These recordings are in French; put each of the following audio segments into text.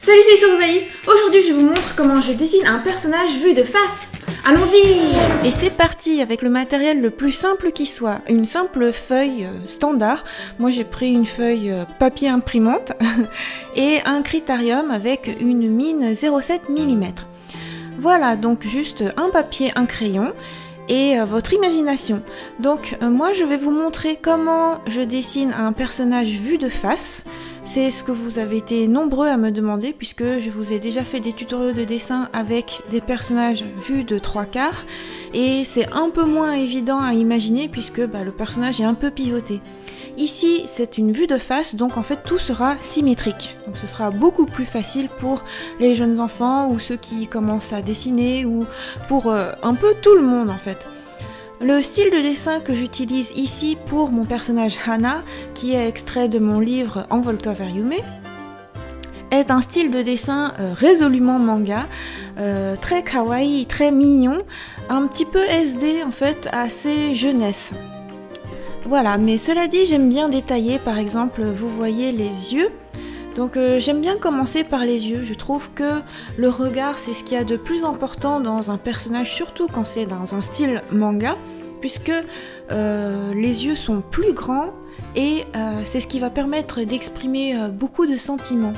Salut, c'est Sorovalis Aujourd'hui, je vous montre comment je dessine un personnage vu de face. Allons-y Et c'est parti avec le matériel le plus simple qui soit, une simple feuille euh, standard. Moi, j'ai pris une feuille euh, papier imprimante et un critérium avec une mine 0,7 mm. Voilà, donc juste un papier, un crayon et euh, votre imagination. Donc moi je vais vous montrer comment je dessine un personnage vu de face. C'est ce que vous avez été nombreux à me demander puisque je vous ai déjà fait des tutoriels de dessin avec des personnages vus de trois quarts et c'est un peu moins évident à imaginer puisque bah, le personnage est un peu pivoté. Ici, c'est une vue de face, donc en fait tout sera symétrique. Donc ce sera beaucoup plus facile pour les jeunes enfants ou ceux qui commencent à dessiner ou pour euh, un peu tout le monde en fait. Le style de dessin que j'utilise ici pour mon personnage Hana, qui est extrait de mon livre Envole-toi vers Yume, est un style de dessin euh, résolument manga, euh, très kawaii, très mignon, un petit peu SD en fait, assez jeunesse. Voilà, mais cela dit, j'aime bien détailler, par exemple, vous voyez les yeux, donc euh, j'aime bien commencer par les yeux. Je trouve que le regard, c'est ce qu'il y a de plus important dans un personnage, surtout quand c'est dans un style manga, puisque euh, les yeux sont plus grands et euh, c'est ce qui va permettre d'exprimer beaucoup de sentiments.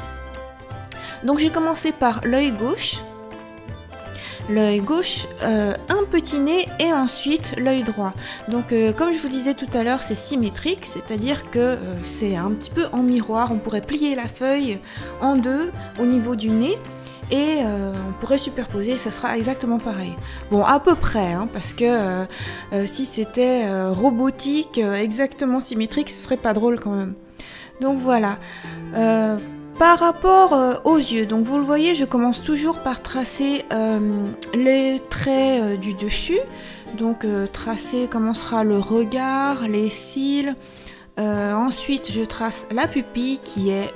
Donc j'ai commencé par l'œil gauche, l'œil gauche, euh, un petit nez et ensuite l'œil droit. Donc euh, comme je vous disais tout à l'heure, c'est symétrique, c'est-à-dire que euh, c'est un petit peu en miroir. On pourrait plier la feuille en deux au niveau du nez et on pourrait superposer, ça sera exactement pareil. Bon, à peu près, hein, parce que si c'était robotique, exactement symétrique, ce serait pas drôle quand même. Donc voilà. Par rapport euh, aux yeux, donc vous le voyez, je commence toujours par tracer euh, les traits euh, du dessus. Donc tracer comment sera le regard, les cils. ensuite, je trace la pupille qui est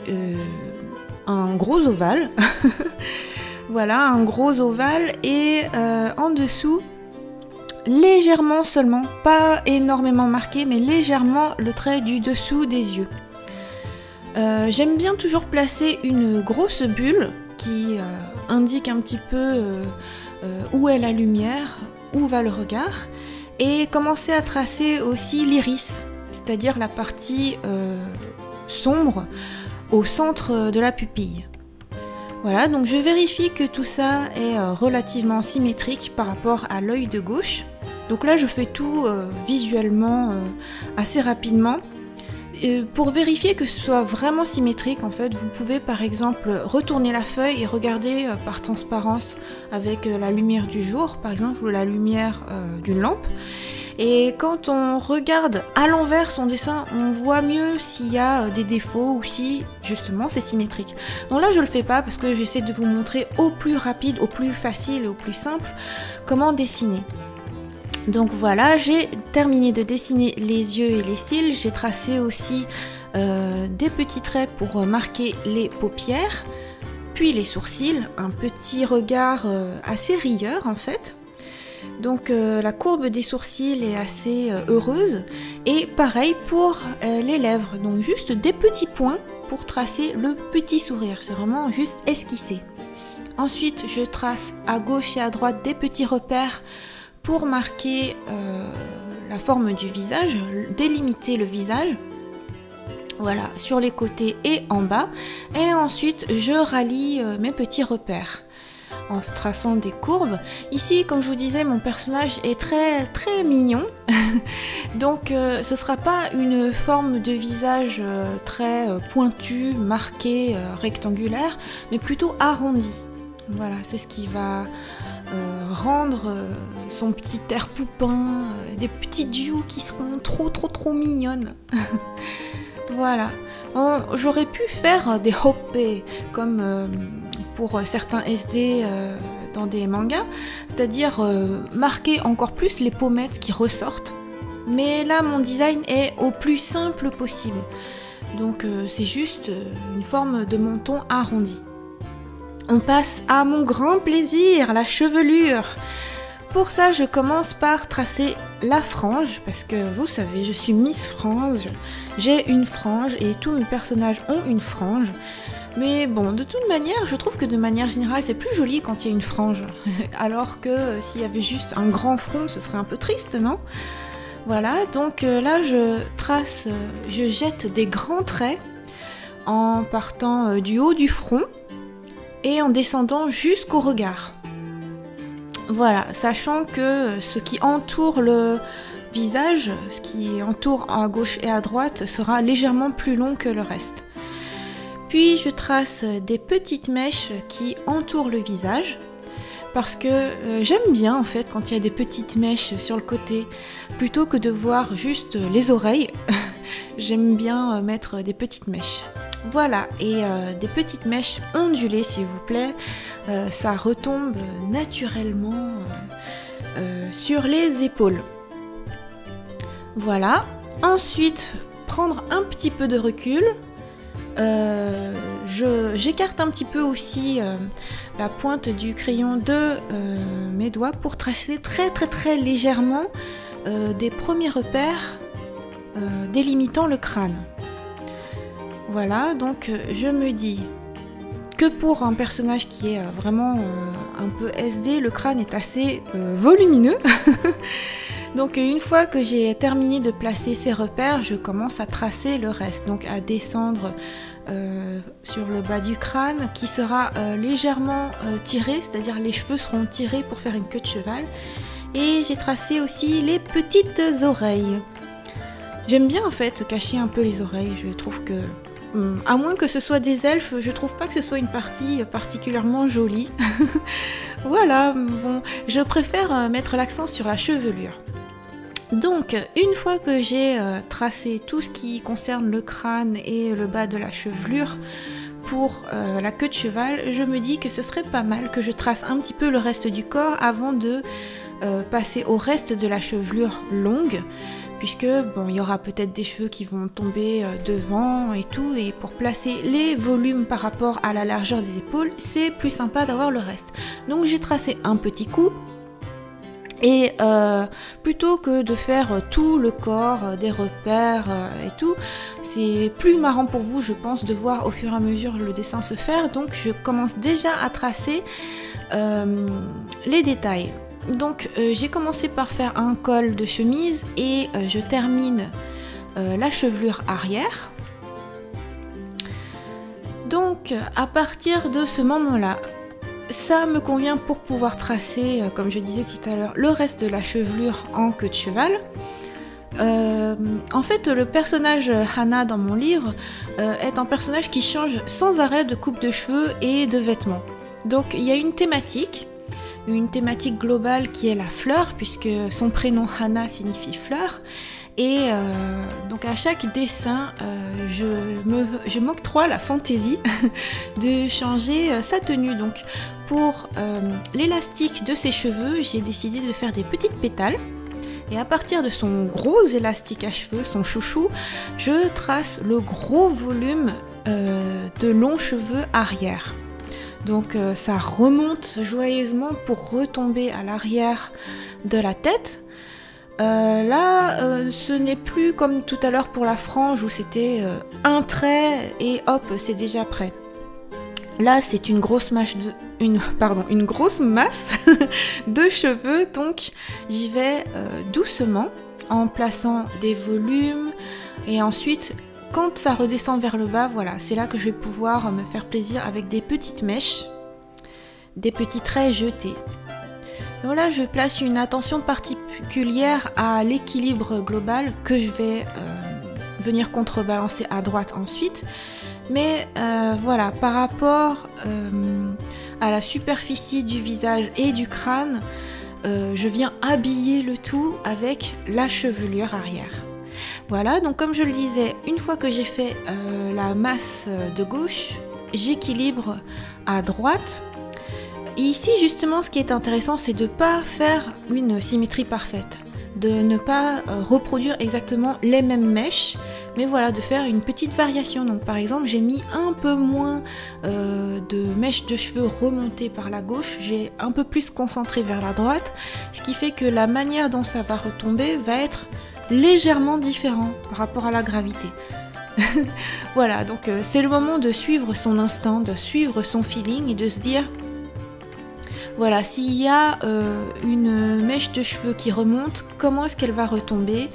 un gros ovale. voilà, un gros ovale. Et en dessous, légèrement seulement, pas énormément marqué, mais légèrement le trait du dessous des yeux. Euh, j'aime bien toujours placer une grosse bulle qui euh, indique un petit peu euh, où est la lumière, où va le regard, et commencer à tracer aussi l'iris, c'est-à-dire la partie sombre au centre de la pupille. Voilà, donc je vérifie que tout ça est relativement symétrique par rapport à l'œil de gauche. Donc là, je fais tout visuellement assez rapidement pour vérifier que ce soit vraiment symétrique, en fait, vous pouvez par exemple retourner la feuille et regarder euh, par transparence avec euh, la lumière du jour, par exemple, ou la lumière euh, d'une lampe. Et quand on regarde à l'envers son dessin, on voit mieux s'il y a des défauts ou si justement c'est symétrique. Donc là je le fais pas parce que j'essaie de vous montrer au plus rapide, au plus facile et au plus simple comment dessiner. Donc voilà, j'ai terminé de dessiner les yeux et les cils. J'ai tracé aussi euh, des petits traits pour marquer les paupières, puis les sourcils, un petit regard euh, assez rieur en fait. Donc euh, la courbe des sourcils est assez heureuse. Et pareil pour les lèvres, donc juste des petits points pour tracer le petit sourire. C'est vraiment juste esquissé. Ensuite, je trace à gauche et à droite des petits repères pour marquer euh, la forme du visage, délimiter le visage. Voilà, sur les côtés et en bas. Et ensuite, je rallie euh, mes petits repères en traçant des courbes. Ici, comme je vous disais, mon personnage est très très mignon. Donc euh, ce sera pas une forme de visage très pointu, marqué, rectangulaire, mais plutôt arrondi. Voilà, c'est ce qui va euh, rendre euh, son petit air poupin, euh, des petites joues qui seront trop trop trop mignonnes. voilà. J'aurais pu faire des hoppe comme pour certains SD dans des mangas, c'est-à-dire marquer encore plus les pommettes qui ressortent. Mais là, mon design est au plus simple possible. Donc c'est juste une forme de menton arrondi. On passe à mon grand plaisir, la chevelure. Pour ça, je commence par tracer la frange, parce que vous savez, je suis Miss Frange. J'ai une frange et tous mes personnages ont une frange. Mais bon, de toute manière, je trouve que de manière générale, c'est plus joli quand il y a une frange. Alors que euh, s'il y avait juste un grand front, ce serait un peu triste, non? Voilà, donc euh, là, je trace, euh, je jette des grands traits en partant du haut du front et en descendant jusqu'au regard. Voilà, sachant que ce qui entoure le visage, ce qui entoure à gauche et à droite, sera légèrement plus long que le reste. Puis je trace des petites mèches qui entourent le visage parce que euh, j'aime bien en fait quand il y a des petites mèches sur le côté plutôt que de voir juste les oreilles. j'aime bien euh, mettre des petites mèches. Voilà, et euh, des petites mèches ondulées s'il vous plaît. ça retombe naturellement sur les épaules. Voilà. Ensuite, prendre un petit peu de recul. Euh, j'écarte un petit peu aussi euh, la pointe du crayon de euh, mes doigts pour tracer très très très légèrement des premiers repères délimitant le crâne. Voilà, donc je me dis que pour un personnage qui est vraiment un peu SD, le crâne est assez volumineux. Donc une fois que j'ai terminé de placer ces repères, je commence à tracer le reste, donc à descendre euh, sur le bas du crâne qui sera euh, légèrement euh, tiré, c'est-à-dire les cheveux seront tirés pour faire une queue de cheval. Et j'ai tracé aussi les petites oreilles. J'aime bien en fait cacher un peu les oreilles, je trouve que... Hmm, à moins que ce soit des elfes, je trouve pas que ce soit une partie particulièrement jolie. voilà, bon, je préfère mettre l'accent sur la chevelure. Donc, une fois que j'ai euh, tracé tout ce qui concerne le crâne et le bas de la chevelure pour euh, la queue de cheval, je me dis que ce serait pas mal que je trace un petit peu le reste du corps avant de euh, passer au reste de la chevelure longue puisque bon, il y aura peut-être des cheveux qui vont tomber devant et tout, et pour placer les volumes par rapport à la largeur des épaules, c'est plus sympa d'avoir le reste. Donc j'ai tracé un petit coup, et euh, plutôt que de faire tout le corps, euh, des repères euh, et tout, c'est plus marrant pour vous, je pense, de voir au fur et à mesure le dessin se faire. Donc je commence déjà à tracer les détails. Donc j'ai commencé par faire un col de chemise et je termine la chevelure arrière. Donc à partir de ce moment-là, ça me convient pour pouvoir tracer, euh, comme je disais tout à l'heure, le reste de la chevelure en queue de cheval. Euh, en fait, le personnage Hannah dans mon livre euh, est un personnage qui change sans arrêt de coupe de cheveux et de vêtements. Donc il y a une thématique, une thématique globale qui est la fleur, puisque son prénom Hannah signifie fleur. Et euh, donc à chaque dessin, euh, je m'octroie la fantaisie de changer euh, sa tenue. Donc pour l'élastique de ses cheveux, j'ai décidé de faire des petites pétales. Et à partir de son gros élastique à cheveux, son chouchou, je trace le gros volume de longs cheveux arrière. Donc ça remonte joyeusement pour retomber à l'arrière de la tête. Euh, là, euh, ce n'est plus comme tout à l'heure pour la frange où c'était euh, un trait et hop, c'est déjà prêt. Là, c'est une grosse masse de, pardon, une grosse masse de cheveux, donc j'y vais doucement en plaçant des volumes et ensuite, quand ça redescend vers le bas, voilà, c'est là que je vais pouvoir me faire plaisir avec des petites mèches, des petits traits jetés. Donc là, je place une attention particulière à l'équilibre global que je vais euh, venir contrebalancer à droite ensuite. Mais euh, voilà, par rapport euh, à la superficie du visage et du crâne, je viens habiller le tout avec la chevelure arrière. Voilà, donc comme je le disais, une fois que j'ai fait la masse de gauche, j'équilibre à droite ici, justement, ce qui est intéressant, c'est de ne pas faire une symétrie parfaite, de ne pas euh, reproduire exactement les mêmes mèches, mais voilà, de faire une petite variation. Donc, par exemple, j'ai mis un peu moins euh, de mèches de cheveux remontées par la gauche, j'ai un peu plus concentré vers la droite, ce qui fait que la manière dont ça va retomber va être légèrement différent par rapport à la gravité. voilà, donc euh, c'est le moment de suivre son instinct, de suivre son feeling et de se dire, voilà, s'il y a euh, une mèche de cheveux qui remonte, comment est-ce qu'elle va retomber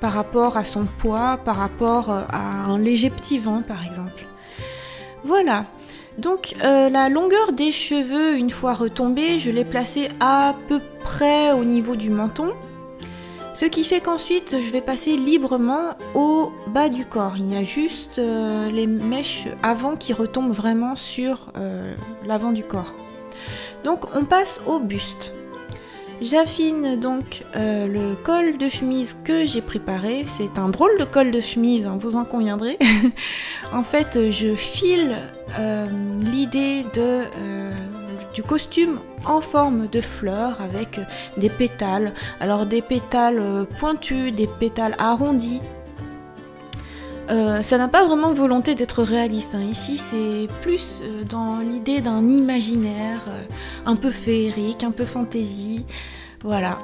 par rapport à son poids, par rapport euh, à un léger petit vent par exemple. Voilà, donc la longueur des cheveux, une fois retombée, je l'ai placée à peu près au niveau du menton. Ce qui fait qu'ensuite je vais passer librement au bas du corps. Il y a juste euh, les mèches avant qui retombent vraiment sur euh, l'avant du corps. Donc on passe au buste. J'affine donc euh, le col de chemise que j'ai préparé. C'est un drôle de col de chemise, hein, vous en conviendrez. en fait, je file l'idée de du costume en forme de fleurs avec des pétales. Alors des pétales euh, pointus, des pétales arrondis. Euh, ça n'a pas vraiment volonté d'être réaliste. Hein. Ici, c'est plus euh, dans l'idée d'un imaginaire un peu féerique, un peu fantaisie. Voilà.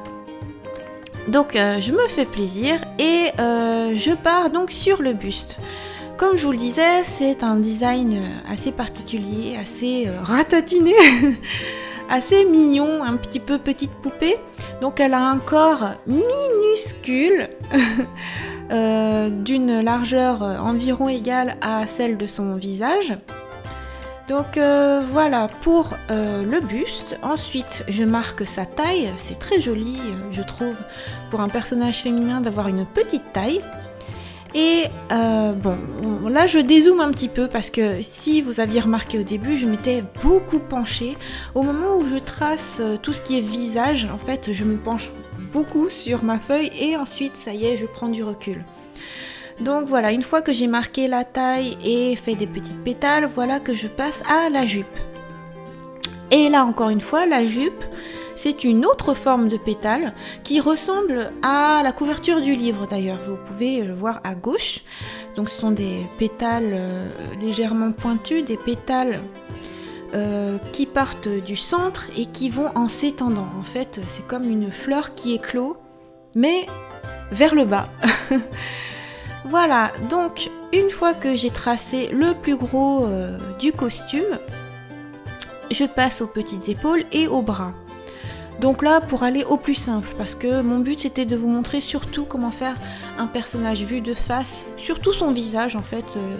Donc, je me fais plaisir et je pars donc sur le buste. Comme je vous le disais, c'est un design assez particulier, assez ratatiné. assez mignon, un petit peu petite poupée. Donc elle a un corps minuscule, euh, d'une largeur environ égale à celle de son visage. Donc euh, voilà pour euh, le buste. Ensuite, je marque sa taille. C'est très joli, je trouve, pour un personnage féminin d'avoir une petite taille. Et euh, bon, là je dézoome un petit peu parce que si vous aviez remarqué au début, je m'étais beaucoup penchée. Au moment où je trace euh, tout ce qui est visage, en fait, je me penche beaucoup sur ma feuille et ensuite, ça y est, je prends du recul. Donc voilà, une fois que j'ai marqué la taille et fait des petites pétales, voilà que je passe à la jupe. Et là encore une fois, la jupe, c'est une autre forme de pétale qui ressemble à la couverture du livre d'ailleurs. Vous pouvez le voir à gauche. Donc ce sont des pétales euh, légèrement pointus, des pétales euh, qui partent du centre et qui vont en s'étendant. En fait, c'est comme une fleur qui éclot, mais vers le bas. voilà, donc une fois que j'ai tracé le plus gros euh, du costume, je passe aux petites épaules et aux bras. Donc là, pour aller au plus simple, parce que mon but c'était de vous montrer surtout comment faire un personnage vu de face, surtout son visage en fait, euh,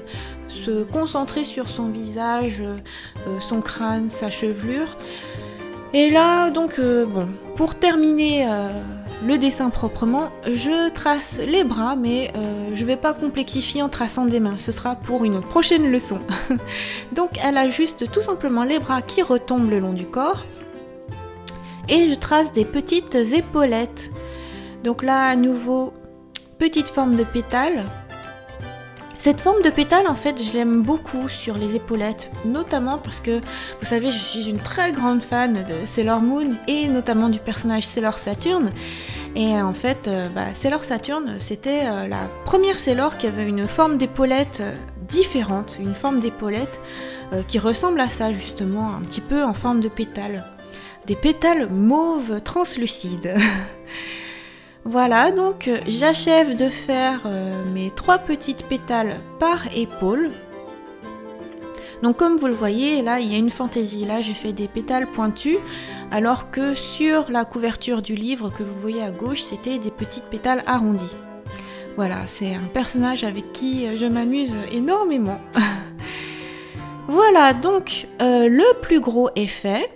se concentrer sur son visage, euh, son crâne, sa chevelure. Et là, donc, euh, bon, pour terminer le dessin proprement, je trace les bras, mais je vais pas complexifier en traçant des mains, ce sera pour une prochaine leçon. donc elle a juste tout simplement les bras qui retombent le long du corps et je trace des petites épaulettes. Donc là, à nouveau, petite forme de pétale. Cette forme de pétale, en fait, je l'aime beaucoup sur les épaulettes, notamment parce que, vous savez, je suis une très grande fan de Sailor Moon et notamment du personnage Sailor Saturn. Et en fait, euh, bah, Sailor Saturn, c'était euh, la première Sailor qui avait une forme d'épaulette euh, différente, une forme d'épaulette qui ressemble à ça justement, un petit peu en forme de pétale des pétales mauve translucides. voilà, donc j'achève de faire euh, mes trois petites pétales par épaule. Donc comme vous le voyez, là il y a une fantaisie. Là j'ai fait des pétales pointus, alors que sur la couverture du livre que vous voyez à gauche, c'était des petites pétales arrondies. Voilà, c'est un personnage avec qui je m'amuse énormément. voilà, donc euh, le plus gros fait.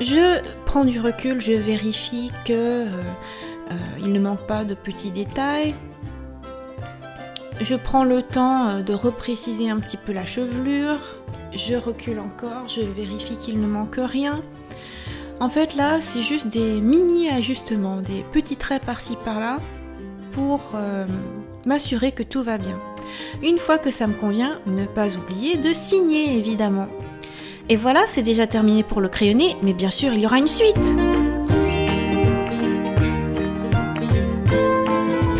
Je prends du recul, je vérifie que euh, euh, il ne manque pas de petits détails. Je prends le temps euh, de repréciser un petit peu la chevelure. Je recule encore, je vérifie qu'il ne manque rien. En fait là, c'est juste des mini ajustements, des petits traits par-ci par-là pour m'assurer que tout va bien. Une fois que ça me convient, ne pas oublier de signer évidemment. Et voilà, c'est déjà terminé pour le crayonné, mais bien sûr, il y aura une suite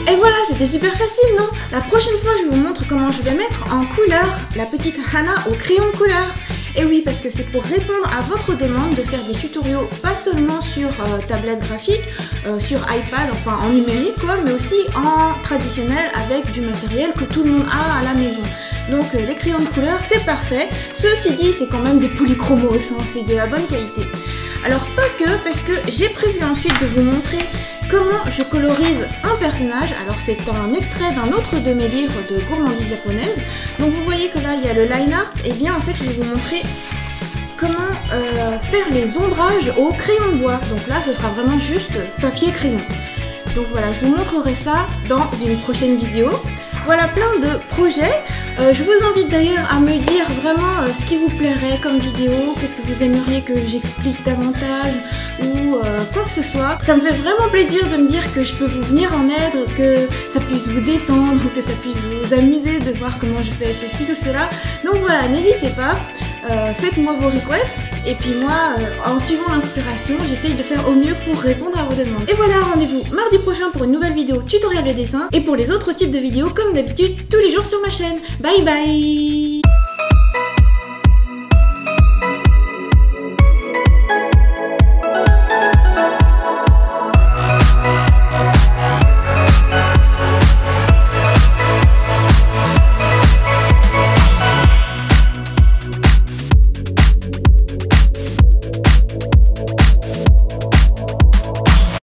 Et voilà, c'était super facile, non? La prochaine fois, je vous montre comment je vais mettre en couleur la petite Hana au crayon couleur. Et oui, parce que c'est pour répondre à votre demande de faire des tutoriaux pas seulement sur euh, tablette graphique, euh, sur iPad, enfin en numérique mais aussi en traditionnel avec du matériel que tout le monde a à la maison. Donc les crayons de couleur, c'est parfait. Ceci dit, c'est quand même des polychromos, hein, c'est de la bonne qualité. Alors pas que, parce que j'ai prévu ensuite de vous montrer comment je colorise un personnage. Alors c'est un extrait d'un autre de mes livres de gourmandise japonaise. Donc vous voyez que là il y a le line art. Et bien en fait je vais vous montrer comment euh, faire les ombrages au crayon de bois. Donc là ce sera vraiment juste papier crayon. Donc voilà, je vous montrerai ça dans une prochaine vidéo. Voilà plein de projets. Euh, je vous invite d'ailleurs à me dire vraiment euh, ce qui vous plairait comme vidéo, qu'est-ce que vous aimeriez que j'explique davantage ou euh, quoi que ce soit. Ça me fait vraiment plaisir de me dire que je peux vous venir en aide, que ça puisse vous détendre, que ça puisse vous amuser de voir comment je fais ceci ou cela. Donc voilà, n'hésitez pas. Faites-moi vos requests et puis moi, en suivant l'inspiration, j'essaye de faire au mieux pour répondre à vos demandes. Et voilà, rendez-vous mardi prochain pour une nouvelle vidéo tutoriel de dessin et pour les autres types de vidéos comme d'habitude tous les jours sur ma chaîne. Bye bye